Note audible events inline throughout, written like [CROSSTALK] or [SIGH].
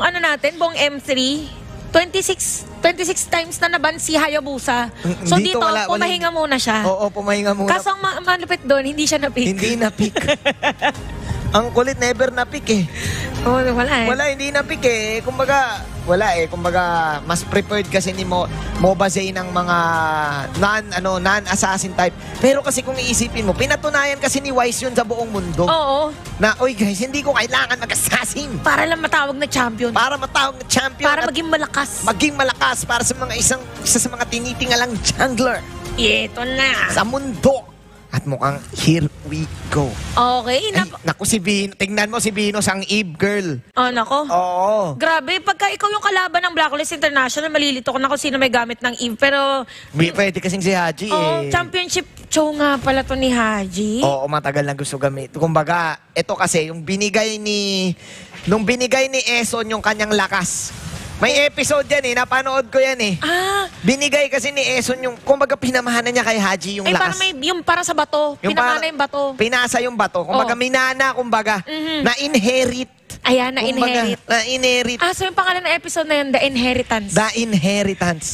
buong ano natin, buong M3, 26 26 times na naban si Hayabusa. Mm, So dito dito, wala- pumahinga muna siya. Oo, pumahinga muna. Kaso ang ma- malupit doon, hindi siya na-pick. Hindi na pick. [LAUGHS] Ang kulit, never na pick eh. Oh, wala eh. Wala, hindi na pick eh. Kumbaga, wala eh. Kumbaga, mas preferred kasi ni Mo, Mobazay ng mga non, ano, non-assassin type. Pero kasi kung iisipin mo, pinatunayan kasi ni Wise yun sa buong mundo. Oo. Na, oy guys, hindi ko kailangan mag-assassin. Para lang matawag na champion. Para matawag na champion. Para maging malakas. maging malakas para sa mga isang isa sa mga tinitingalang jungler Ito na. sa mundo. At mukhang here we go. Okay. Ay, Nap- naku si Vino. Tingnan mo si Vino sang Eve girl. oh, nako. Oo. Grabe, pagka ikaw yung kalaban ng Blacklist International, malilito ko na kung sino may gamit ng Eve. Pero, May pwede kasing si Haji oh, eh. championship show nga pala to ni Haji. Oo, matagal na gusto gamit. Kumbaga, ito kasi, yung binigay ni... Nung binigay ni Eson yung kanyang lakas. May episode yan eh, napanood ko yan eh. Ah, Binigay kasi ni Eson yung, kumbaga pinamahanan niya kay Haji yung eh lakas. parang may, yung para sa bato. Yung Pinamana para- yung bato. Pinasa yung bato. Kumbaga, Oh. minana, kumbaga, Mhm. na-inherit. Ayan, na-inherit. Kumbaga, na-inherit. Ah, so yung pangalan ng episode na yun, The Inheritance. The inheritance.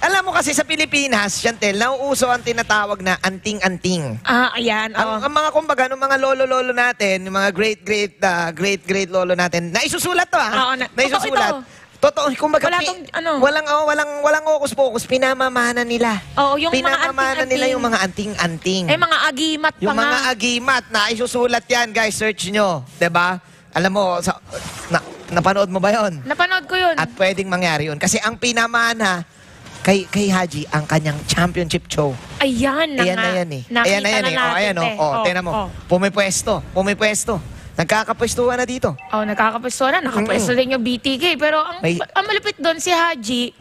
Alam mo kasi sa Pilipinas, Chantel, nauuso ang tinatawag na anting-anting. ah, ayan. Ang, Oh. ang mga kumbaga, ng mga lolo-lolo natin, yung mga great-great, uh, great-great lolo natin, naisusulat to ah. Oo, na- naisusulat. Totoo kumbaga, Wala pi- tong, ano? walang, oh, walang, walang okus-pokus, pinamamana nila. Oo, yung mga pinamamana anting-anting. nila yung mga anting-anting. Eh, mga agimat pa Yung nga. mga agimat na isusulat yan, guys, search nyo. 'Di ba? Alam mo, sa, na, napanood mo ba yon? Napanood ko yun. At pwedeng mangyari yun. Kasi ang pinamana kay, kay Haji, ang kanyang championship show. Ayan na Ayan nga. na yan eh. Nakita Ayan na yan na eh. Oh, natin, ayan oh. eh. Oh, Oh, tingnan mo. oh. Pumipwesto. Pumipwesto. Nagkakapwestuhan na dito. Oh, nakakapwesto na. Nakapwesto din yung BTK. Pero ang, May- ang malupit doon si Haji,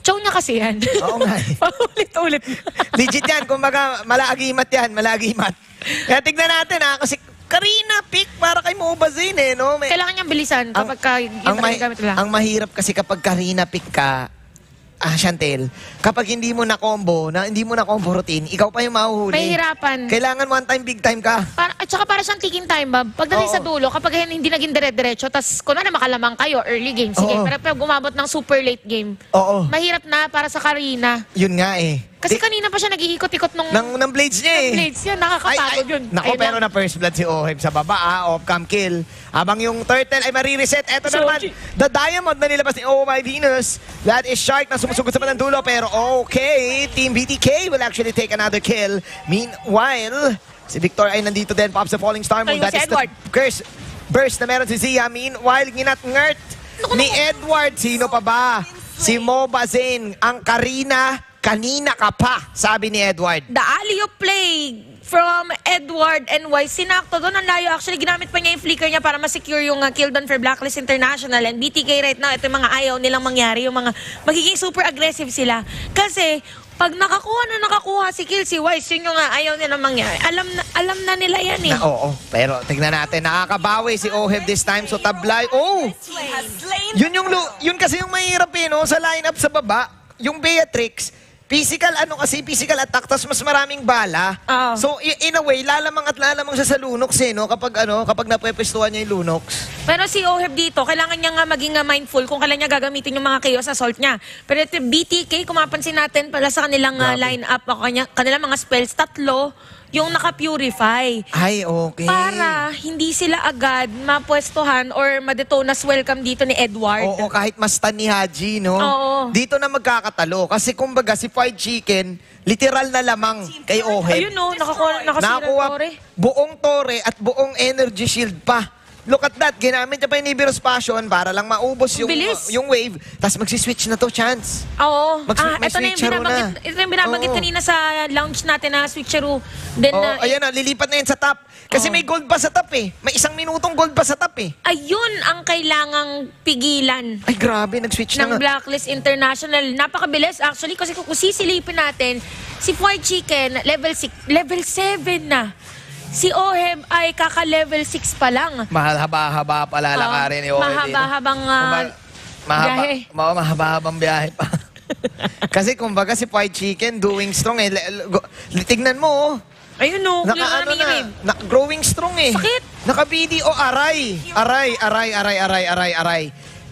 chow niya kasi yan. Oo nga eh. [LAUGHS] Paulit-ulit. [LAUGHS] Legit yan. Kumbaga, malaagimat yan. Malaagimat. Kaya tignan natin ha. Kasi Karina, pick para kay Mobazin eh. No? May, Kailangan niyang bilisan kapag ka, yun ang, yung gamit nila. ang mahirap kasi kapag Karina pick ka, ah, Chantel, kapag hindi mo na combo, na hindi mo na combo routine, ikaw pa yung mahuhuli. Mahirapan. Kailangan one time, big time ka. Para, at saka para siyang ticking time, Bob. Pagdating Oo. sa dulo, kapag hindi naging dire-diretso, tas kung na makalamang kayo, early game, sige. Oo. Pero pag umabot ng super late game, Oo. mahirap na para sa Karina. Yun nga eh. Kasi Di- kanina pa siya nag-iikot-ikot nung ng, ng blades niya eh. blades yan. Nakakapagod yun. Nako, Ayun pero lang. na first blood si Oheb sa baba, ah, off cam kill. Habang yung turtle ay marireset. Eto So, naman, G- the diamond na nilabas ni Oh My Venus. That is Shark na sumusugod sa ng dulo. Pero okay, Team BTK will actually take another kill. Meanwhile, si Victor ay nandito din, Pops the Falling Star Moon. Ayun, That si is Edward. the curse burst na meron si Zia. Meanwhile, ginat-ngert ni Edward. Sino pa ba? Si Moba Zane, ang Karina, kanina ka pa, sabi ni Edward. The alley of play from Edward and Wise. Sinakto doon. Ang layo. Actually, ginamit pa niya yung flicker niya para ma-secure yung uh, kill doon for Blacklist International. And BTK right now, ito yung mga ayaw nilang mangyari. Yung mga magiging super aggressive sila. Kasi, pag nakakuha na nakakuha si kill si Wise, yun yung uh, ayaw nilang mangyari. Alam na, alam na nila yan eh. Na, oo, pero tignan natin, nakakabawi si Oheb this time. So tablay, oh! Yun yung, lu- yun kasi yung mahirap eh, no? Sa lineup sa baba, yung Beatrix, physical ano kasi, physical attack, tas mas maraming bala. Oo. So, i- in a way, lalamang at lalamang siya sa Lunox eh, no? Kapag ano, kapag napwepestuhan niya yung Lunox. Pero si Oheb dito, kailangan niya nga maging uh, mindful kung kailan niya gagamitin yung mga chaos assault niya. Pero ito BTK, kung mapansin natin pala sa kanilang uh, Grabe. line-up, o kanya, kanilang mga spells, tatlo yung naka-purify. Ay, okay. Para hindi sila agad mapwestuhan or madetonas welcome dito ni Edward. Oo, kahit mas tan ni Haji, no? Oo. Dito na magkakatalo. Kasi kumbaga, si Fried Chicken, literal na lamang kay Oheb. Ayun no, nakakuha, nakasira Nakakuha tore. buong tore at buong energy shield pa. Look at that. Ginamit niya pa yung Nibiru's Passion para lang maubos yung, Bilis. yung wave. Tapos magsiswitch na to, chance. Oo. Mag- ah, ito na yung binabanggit, na. ito yung binabanggit Oo. kanina sa lounge natin na switcheroo. Then, Oh, uh, ayan na, lilipat na yan sa top. Kasi Oo. may gold pa sa top eh. May isang minutong gold pa sa top eh. ayun ang kailangang pigilan. Ay, grabe, nag-switch na ng nga. Blacklist International. Napakabilis actually kasi kung sisilipin natin, si Fried Chicken level 6, level 7 na. Si Oheb ay kaka-level 6 pa lang. Mahaba-haba pa lalakarin ni Oheb. Mahaba-habang ah, Kumbaga, mahaba, biyahe. ma- mahaba-habang biyahe pa. [LAUGHS] Kasi kumbaga si Fried Chicken doing strong eh. Le- le- go- Tignan mo oh. Ayun no, Naka ano na, na, growing strong eh. Sakit. Naka BD, oh aray. Aray, aray, aray, aray, aray, aray.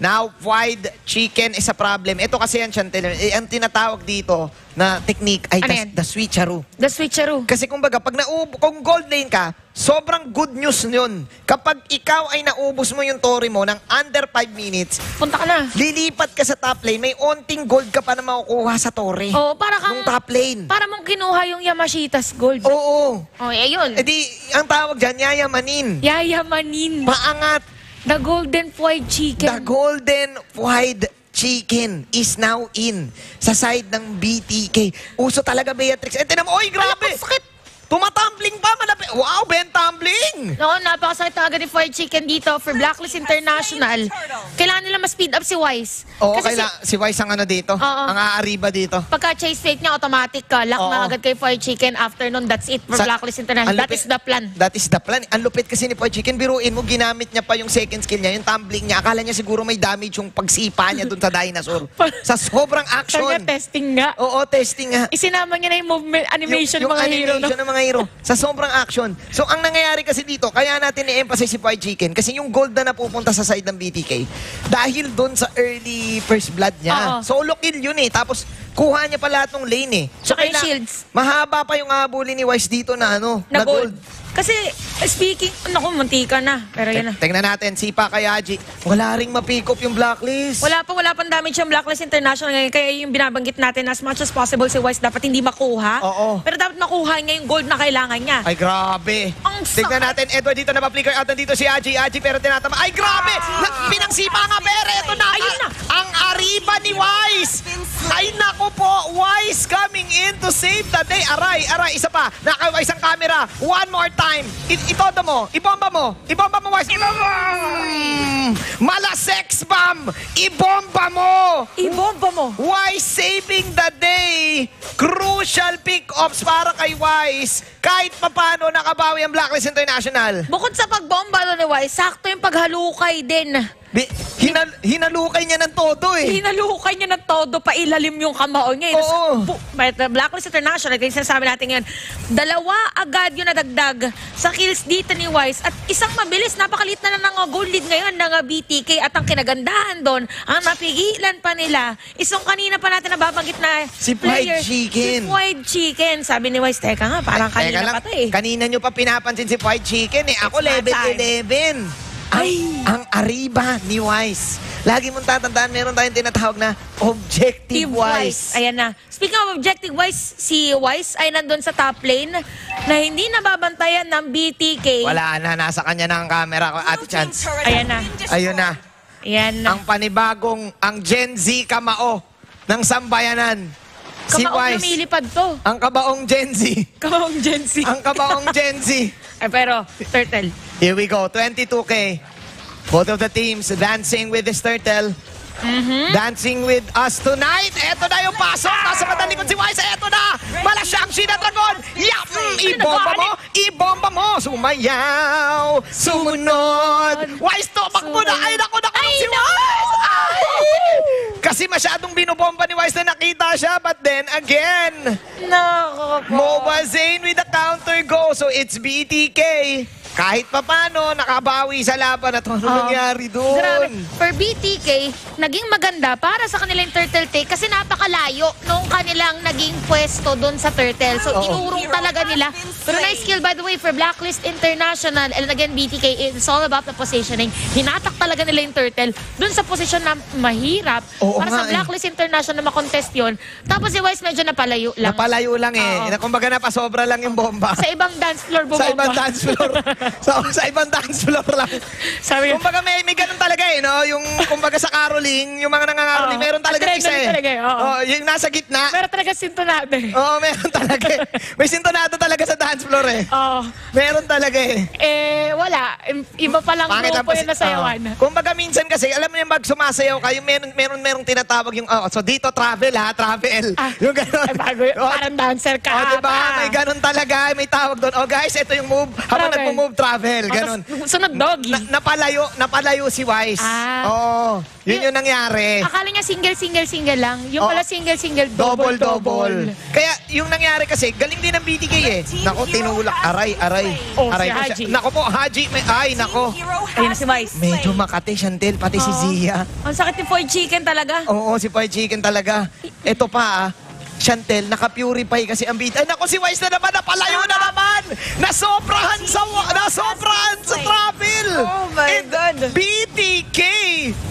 Now, fried chicken is a problem. Ito kasi yan, Chantel, eh, ang tinatawag dito na technique ay Ano the, yan? the switcheroo. The switcheroo. Kasi kumbaga, pag naubo, kung gold lane ka, sobrang good news yun. Kapag ikaw ay naubos mo yung tori mo ng under 5 minutes, Punta ka na. lilipat ka sa top lane, may onting gold ka pa na makukuha sa tori. Oo, para kang... Nung top lane. Para mong kinuha yung Yamashita's gold. Oo. Oh, eh, yun. E di, ang tawag dyan, yayamanin. Yayamanin. Paangat. The golden fried chicken. The golden fried chicken is now in sa side ng BTK. Uso talaga, Beatrix. Eh, tinan mo, oy, grabe! Sakit. Tumatumbling pa, malapit. Wow, Ben tumbling! Oo, napakasakit talaga ni fried chicken dito for Blacklist International. Kailangan nila ma-speed up si Wise. Oo, Kasi kaila, si Wise ang ano dito, Oo. ang aariba dito. pagka chase fate niya, automatic ka. Lock na Oo. agad kay fried chicken. After nun, that's it for Sa- Blacklist International. ang That lupit- is the plan. That is the plan. Ang lupit kasi ni Fried Chicken, biruin mo, ginamit niya pa yung second skill niya, yung tumbling niya. Akala niya siguro may damage yung pagsipa niya dun sa [LAUGHS] dinosaur. sa sobrang action. niya, testing nga. Oo, testing nga. Isinama niya na yung movement, animation yung, yung mga hero. No? animation ng mga hero. Sa sobrang action. So, ang nangyayari kasi dito, kaya natin i-emphasize si Fried Chicken, kasi yung gold na napupunta sa side ng BTK, dahil doon sa early first blood niya. Oo. Solo kill yun eh. Tapos, kuha niya pa lahat ng lane eh. Tsaka yung shields. Mahaba pa yung habulin ni Wise dito na ano, Na gold. Kasi, speaking, naku, muntika na. Pero yun na. Tingnan natin, si Pakayaji. Wala ring ma-pick up yung blacklist. Wala pa, wala pang damage yung Blacklist International ngayon. Kaya yung binabanggit natin, as much as possible si Wise dapat hindi makuha. Oo. Pero dapat makuha niya yung gold na kailangan niya. Ay, grabe. Ang sakit. natin, Edward, dito na pa-flicker out dito si Aji. Aji, pero tinatama. Ay, grabe! Na, pinangsipa nga, Bere. Ito na. Ayun coming in to save the day. Aray, aray. Isa pa. Naka isang camera. One more time. I itodo mo. Ibomba mo. Ibomba mo, Wise. Mm. Malasex bomb. Ibomba mo. Ibomba mo. Wise saving the day. Crucial pick-ups para kay Wise. Kahit papano nakabawi ang Blacklist International. Bukod sa pagbomba doon ni Wise, sakto yung paghalukay din. Bi- hinal- hinalukay niya ng todo eh. Hinalukay niya ng todo, pailalim yung kamao niya. Oo. Bu- But the Blacklist International, kaya sinasabi natin ngayon, dalawa agad yung nadagdag sa kills dito ni Wise at isang mabilis, napakalit na lang ng goal lead ngayon ng BTK at ang kinagandahan doon, ang napigilan pa nila, isang kanina pa natin nababanggit na Si Fried Chicken. Si Fried Chicken. Sabi ni Wise, teka nga, parang Teka kanina lang, pa to eh. kanina nyo pa pinapansin si Fried Chicken eh. Ako It's level time. 11. Ang, ang ariba ni Wise. Lagi mong tatandaan, meron tayong tinatawag na objective wise. Ayan na. Speaking of objective wise, si Wise ay nandun sa top lane na hindi nababantayan ng BTK. Wala na, nasa kanya na ang camera ko, Ate Chance. Ayan na. Ayun na. Ayan na. Ang panibagong, ang Gen Z kamao ng sambayanan. Si Kamaong Wise. lumilipad to. Ang kabaong Gen Z. Kamaong Gen Z. ang kabaong Gen Z. [LAUGHS] Ay, pero, Turtle. Here we go, 22K. Both of the teams dancing with this turtle. Dancing with us tonight. Eto na yung pasok. Nasa matalikod si Wise. Eto na. Malasyang Shina Dragon. Yap! Ibomba mo. Ibomba mo. Sumayaw. Sumunod. Wise, topak mo na. Ay, naku, naku. Ay, si Wise. Ay! Kasi masyadong binobomba ni Wise na nakita siya. But then again, po. MOBA Zane with the counter go. So it's BTK. Kahit papano, nakabawi sa laban at ano Oo. nangyari Grabe. doon. For BTK, naging maganda para sa kanilang turtle take kasi napakalayo nung kanilang naging pwesto doon sa turtle. So, Oo. inurong talaga nila. Pero nice skill, by the way, for Blacklist International. And again, BTK, it's all about the positioning. Hinatak talaga nila yung turtle doon sa posisyon na mahirap Oo para sa nga eh. Blacklist International na makontest yun. Tapos si Wise medyo napalayo lang. Napalayo lang eh. Na, kumbaga napasobra lang yung bomba. sa ibang dance floor bumomba. Sa ibang dance floor. [LAUGHS] [LAUGHS] sa, sa ibang dance floor lang. Sabi ko, Kumbaga may, may ganun talaga eh, no? Yung kumbaga sa caroling, yung mga nangangaroling, Oo. meron talaga isa Adrenaline eh. talaga eh, oo. Oo, yung nasa gitna. meron talaga sintonado eh. Oo, meron talaga eh. May sintonado talaga sa dance floor eh. Oo. Meron talaga eh. Eh, wala. Iba palang Pangit ang grupo yung nasayawan. Oo. Kumbaga minsan kasi, alam mo yung pag sumasayaw ka, yung meron, meron, merong tinatawag yung, oh, so dito travel ha, travel. Ah, yung gano'n. Ay, bago yun. Oh, Parang dancer ka. Oh, diba? ata. May ganun talaga. May tawag doon. Oh, guys, ito yung move. Habang Travel. nagmo-move of travel. Tapos, sunod doggy. Na, napalayo, napalayo si Wise. Ah. Oo. Yun yung nangyari. Akala niya single, single, single lang. Yung Oo. pala single, single, Double, double, double. Kaya yung nangyari kasi, galing din ng BTK eh. Nako, tinulak. Aray, aray. Oh, aray si ko Haji. siya. Nako po, Haji. May, ay, nako. Ayun si Vice. Medyo makati, Chantel, pati si Oo. Zia. Ang sakit ni Foy Chicken talaga. Oo, si Pie Chicken talaga. Ito pa ah. Chantel, naka-purify kasi ang beat. Ay, nako, si Wise na naman, napalayo na naman! Nasobrahan sa, nasobrahan sa travel! Oh my And God. BTK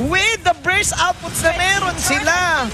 with the burst outputs na meron sila.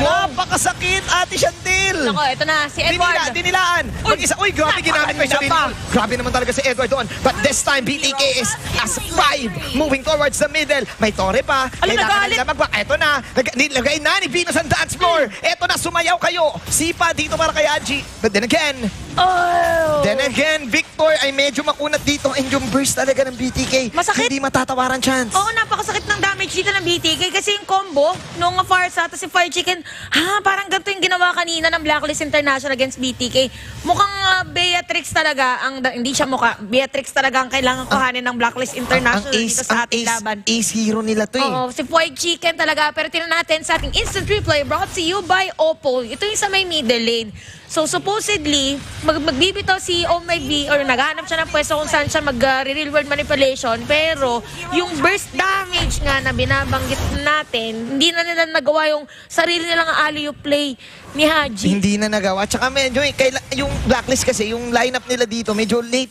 Napakasakit, Ate Chantel. Nako, ito na, si Dinila, Edward. dinilaan. Mag-isa, uy, grabe ginamit pa yung sarili. pa. Grabe naman talaga si Edward doon. But this time, BTK is as five moving towards the middle. May Torre pa. Alam, nagalit. Eto na. Nilagay na ni Venus ang dance floor. Eto na, sumayaw kayo. Sipa dito para kay Angie. But then again, Oh! then again, Victor ay medyo makunat dito. And yung burst talaga ng BTK. Masakit. Hindi matatawaran chance. Oo, napakasakit ng damage dito ng BTK kasi yung combo nung Farsa at si Fire Chicken, ha, parang ganito yung ginawa kanina ng Blacklist International against BTK. Mukhang ah, Beatrix talaga, ang hindi siya mukha, Beatrix talaga ang kailangan kuhanin ng Blacklist International ang dito ace, sa ang ating ace, laban. ace hero nila to eh. Oo, si Foy Chicken talaga. Pero tinan natin sa ating instant replay brought to you by Oppo. Ito yung sa may middle lane. So supposedly, mag magbibitaw si Oh My V or naghahanap siya ng pwesto kung saan siya mag-real world manipulation. Pero yung burst damage nga na binabanggit natin, hindi na nila nagawa yung sarili nilang alley play ni Haji. Hindi na nagawa. Tsaka medyo, eh, kaila, yung blacklist kasi, yung lineup nila dito, medyo late.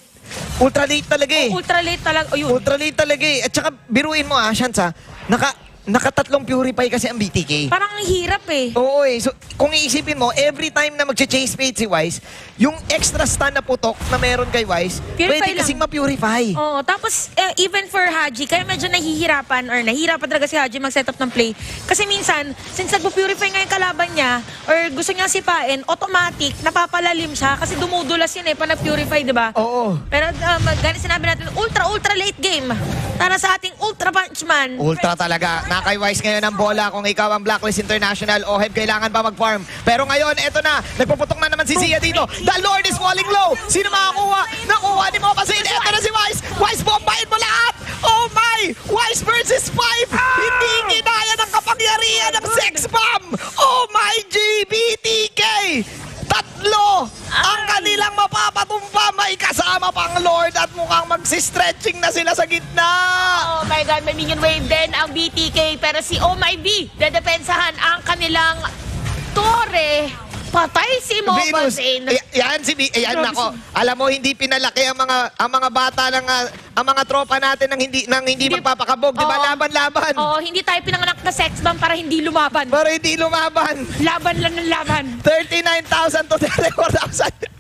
Ultra late talaga eh. Ultra late talaga. O yun. Ultra late talaga eh. At saka, biruin mo ah, Shans ah, naka, nakatatlong purify kasi ang BTK. Parang ang hirap eh. Oo eh. So, kung iisipin mo, every time na mag-chase fade si Wise, yung extra stun na putok na meron kay Wise, Purify pwede lang. kasing ma-purify. Oo, tapos eh, even for Haji, kaya medyo nahihirapan or nahihirapan talaga si Haji mag-set up ng play. Kasi minsan, since nagpo-purify nga yung kalaban niya or gusto niya sipain, automatic, napapalalim siya kasi dumudulas yun eh, pa nag-purify, di ba? Oo. Pero um, ganit sinabi natin, ultra, ultra late game. Para sa ating ultra punchman. Ultra talaga. Nakay Wise ngayon ang bola. Kung ikaw ang Blacklist International, Oheb, kailangan pa mag-farm. Pero ngayon, eto na. Nagpuputok na naman si Zia dito. The Lord is falling low. Sino makakuha? Nakuha ni Mokasin. Eto na si Wise. Wise, bombahin mo lahat. Oh my! Wise versus 5. Hindi kinaya ng kapangyarihan ng sex bomb. Oh magsistretching na sila sa gitna. Oh my God, may minion wave din ang BTK. Pero si Oh My B, dedepensahan ang kanilang Torre. Patay si Venus, Mobasin. y- yan si B, yan Grabe nako. Alam mo hindi pinalaki ang mga ang mga bata ng ah, ang mga tropa natin ng hindi ng hindi, Hindi- magpapakabog, 'di ba? Oo. Laban-laban. Oo, hindi tayo pinanganak na sex bomb para hindi lumaban. Para hindi lumaban. Laban lang ng laban. 39,000 to 34,000.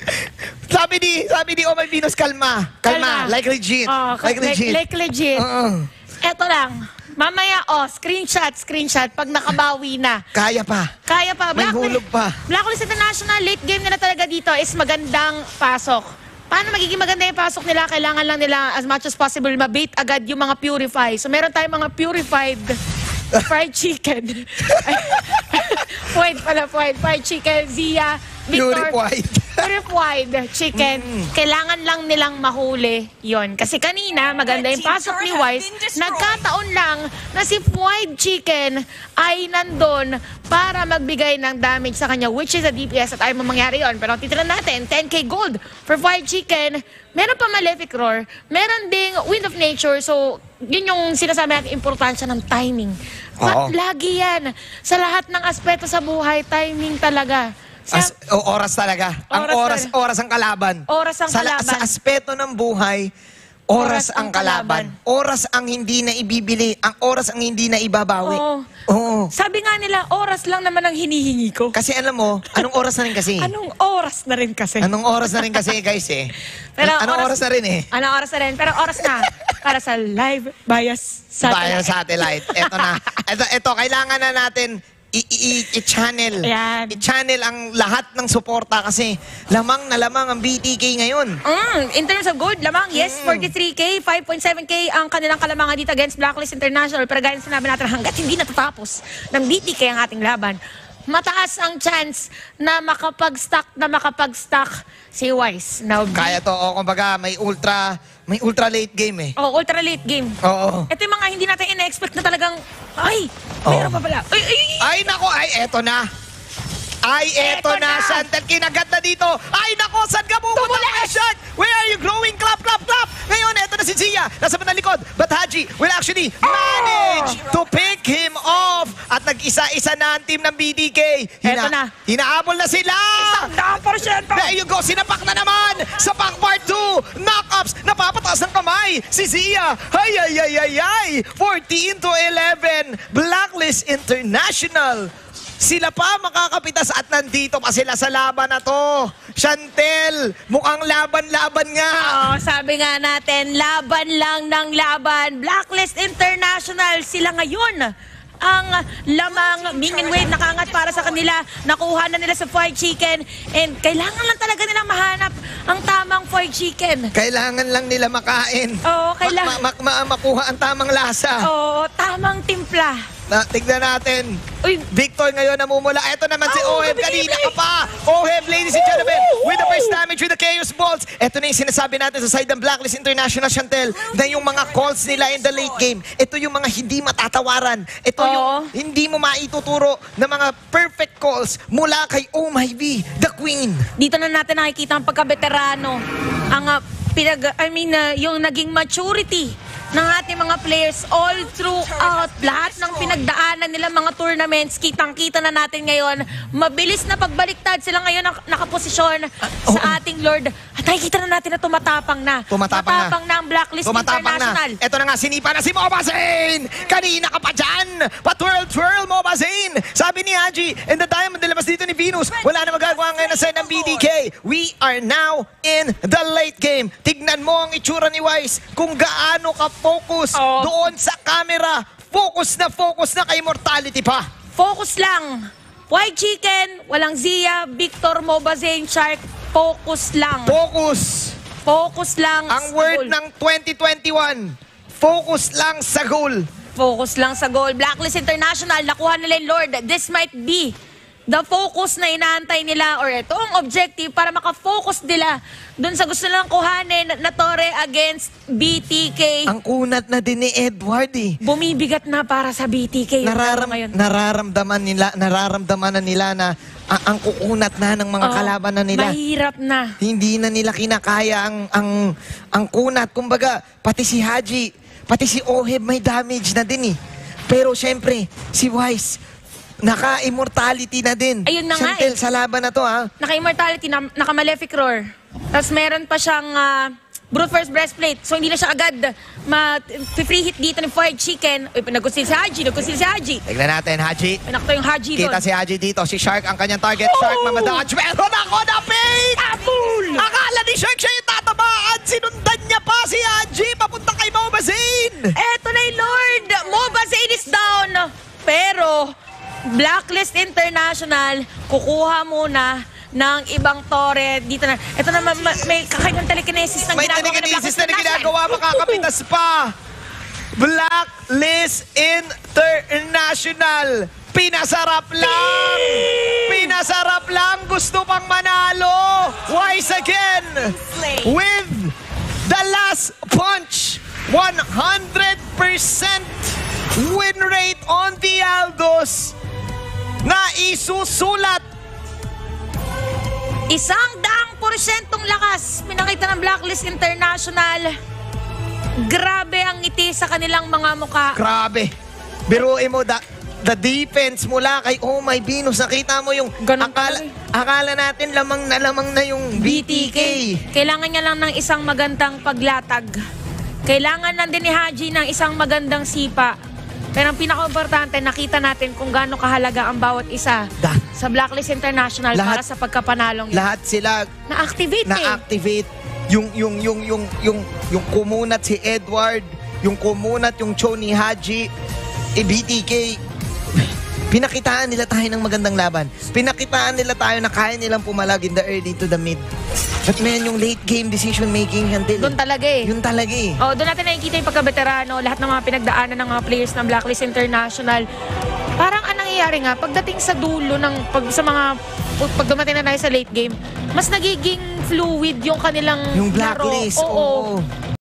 Sabi ni sabi ni Omar Venus kalma. Kalma, like legit. Oh, like legit. Like, legit. Oo. Eto lang. Mamaya, oh, screenshot, screenshot, pag nakabawi na. Kaya pa. Kaya pa. May hulog pa. Blacklist International, late game nila talaga dito is magandang pasok. Paano magiging maganda yung pasok nila? Kailangan lang nila as much as possible mabait agad yung mga purify. So meron tayong mga purified fried [LAUGHS] chicken. [LAUGHS] fried pala, fried, fried chicken, Zia, Victor. Purified. Purified chicken. Kailangan lang nilang mahuli yon Kasi kanina, maganda yung pasok ni Wise. Nagkataon lang na si fried chicken ay nandun para magbigay ng damage sa kanya, which is a DPS at ayaw mo mangyari yon Pero titilan natin, 10k gold for fried chicken. Meron pa Malefic Roar. Meron ding Wind of Nature. So, yun yung sinasabi natin, importansya ng timing. Oo. At lagi yan. Sa lahat ng aspeto sa buhay, timing talaga. As, o, oras talaga. ang Oras oras, talaga. oras ang kalaban. Oras ang sa, la- kalaban. Sa aspeto ng buhay, oras, Oras ang ang kalaban. Oras ang hindi na ibibili. Ang oras ang hindi na ibabawi. Oo. Oo. Sabi nga nila, oras lang naman ang hinihingi ko. Kasi alam mo, anong oras na rin kasi? Anong oras na rin kasi? Anong oras na rin kasi, guys eh? [LAUGHS] Pero anong oras, oras- na rin eh? Anong oras na rin? Pero oras na para sa live bias satellite. satellite. Ito na. [LAUGHS] Ito, ito, kailangan na natin i-channel. Ayan. I-channel ang lahat ng suporta kasi lamang na lamang ang BTK ngayon. Mm, in terms of gold, lamang, yes, Mm. 43K, 5.7K ang kanilang kalamangan dito against Blacklist International. Pero gaya sinabi natin, hanggat hindi natatapos ng BTK ang ating laban, mataas ang chance na makapag-stock na makapag-stock si Wise. Now, Kaya to, o kumbaga, may ultra, may ultra late game eh. Oh, ultra late game. Oo. Ito yung mga hindi natin ina-expect na talagang, ay, Oo. meron pa pala. Ay, ay, ay. Ay, nako, ay, eto na. Ay, eto, Eto na. na. Chantel, kinagat na dito. Ay, nako, saan ka pupunta? Where are you growing? Clap, clap, clap. Ngayon, eto na si Zia. Nasa bandang likod. But Haji will actually manage to pick him off. At nag-isa-isa na ang team ng BDK. Eto na. Hinaabol na sila. Isang porsyento! There you go, sinapak na naman sa pack part 2. Knockups, napapataas ng kamay. Si Zia, ay, ay, ay, ay, ay. 14 to 11. Blacklist International. Sila pa makakapitas at nandito pa sila sa laban na to. Chantel, mukhang laban-laban nga. Oh, sabi nga natin, laban lang ng laban. Blacklist International, sila ngayon ang lamang Ming and Wade nakaangat para sa kanila. Nakuha na nila sa fried chicken and kailangan lang talaga nilang mahanap ang tamang fried chicken. Kailangan lang nila makain. Oo, kailangan. Ma- ma- ma- makuha ang tamang lasa. Oo, tamang timpla. Na, tignan natin. Uy, Victor ngayon namumula. Ito naman si Oh, Oheb. Kanina ka pa. Oheb, ladies and gentlemen, with the first damage with the Chaos Bolts. Ito na yung sinasabi natin sa side ng Blacklist International Chantel na yung mga calls nila in the late game. Ito yung mga hindi matatawaran. Ito yung Oo. hindi mo maituturo na mga perfect calls mula kay Oh My V, the Queen. dito na natin nakikita ang pagkabeterano. Ang ah, pinag, I mean, ah, yung naging maturity ng ating mga players all throughout lahat ng pinagdaanan nila mga tournaments kitang-kita na natin ngayon mabilis na pagbaliktad sila ngayon nak- nakaposisyon oo. sa ating Lord at nakikita na natin na tumatapang na Tumatapang na. Matapang na ang Blacklist Tumatapang International na. Ito na nga, sinipa na si Moba Zane! Kanina ka pa dyan! Pa-twirl, twirl, Moba Zane! Sabi ni Haji, and the diamond nilabas dito ni Venus, wala na magagawa ngayon na side ng BDK. We are now in the late game. Tignan mo ang itsura ni Wise kung gaano ka-focus Oo. doon sa camera. Focus na focus na kay Mortality pa. focus lang White Chicken, walang Zia, Victor, Mobazane, Shark, focus lang. Focus! Focus lang Ang sa word goal. ng 2021, focus lang sa goal. Focus lang sa goal. Blacklist International, nakuha nila yung Lord. This might be the focus na inaantay nila or ito ang objective para makafocus nila dun sa gusto nilang kuhanin na Torre against BTK. Ang kunat na din ni Edward eh. Bumibigat na para sa BTK. Nararam, ngayon. nararamdaman nila, nararamdaman na nila na a- ang kukunat na ng mga Oo, kalaban na nila. Mahirap na. Hindi na nila kinakaya ang ang ang kunat. Kumbaga, pati si Haji, pati si Oheb may damage na din eh. Pero syempre, si Wise, naka-immortality na din. Ayun na nga eh. Chantel, sa laban na to ha. Naka-immortality, na, naka-malefic roar. Tapos meron pa siyang ah, brute force breastplate. So hindi na siya agad ma-free hit dito ni Fried Chicken. Uy, nagkusil si Haji, nagkusil si Haji. Tignan natin, Haji. Ay, nakita yung Haji doon. Kita si Haji dito. Si Shark ang kanyang target. Shark, mamadodge. Meron ako na pick! Abul! Akala ni Shark siya yung tatabaan. Sinundan niya pa si Haji papunta kay Mobazine. Eto na yung Lord! Moba Zayn is down! Pero, Blacklist International, kukuha muna ng ibang tore dito na. Ito na, ma- ma- may kakaibang telekinesis na May ginagawa ng telekinesis Blacklist na International. ginagawa. Makakapitas pa. Blacklist International. Pinasarap lang. Pinasarap lang. Gusto pang manalo. Wise again. With the last punch. 100% win rate on the Aldos na isusulat Isang daang porsyentong lakas pinakita ng Blacklist International. Grabe ang ngiti sa kanilang mga muka. Grabe. Biruin mo, da, the defense mula kay Oh My Venus. Nakita mo yung Ganun akala, talaga akala natin lamang na lamang na yung BTK. Kailangan niya lang ng isang magandang paglatag. Kailangan lang din ni Haji ng isang magandang sipa. Pero ang pinaka-importante, nakita natin kung gaano kahalaga ang bawat isa Da- sa Blacklist International Lahat- para sa pagkapanalong yun. Lahat sila Na-activate eh. na-activate. Yung, yung, yung, yung, yung, yung kumunat si Edward, yung kumunat yung Choni Haji, eh, BTK. Pinakitaan nila tayo ng magandang laban. Pinakitaan nila tayo na kaya nilang pumalag in the early to the mid. But man, yung late game decision making, Hantil. Doon talaga eh. Yun talaga eh. Oh, doon natin nakikita yung pagkabeterano, lahat ng mga pinagdaanan ng mga players ng Blacklist International. Parang ang nangyayari nga, pagdating sa dulo ng, pag, sa mga, pag dumating na tayo sa late game, mas nagiging fluid yung kanilang Yung laro. blacklist, Oo. oo.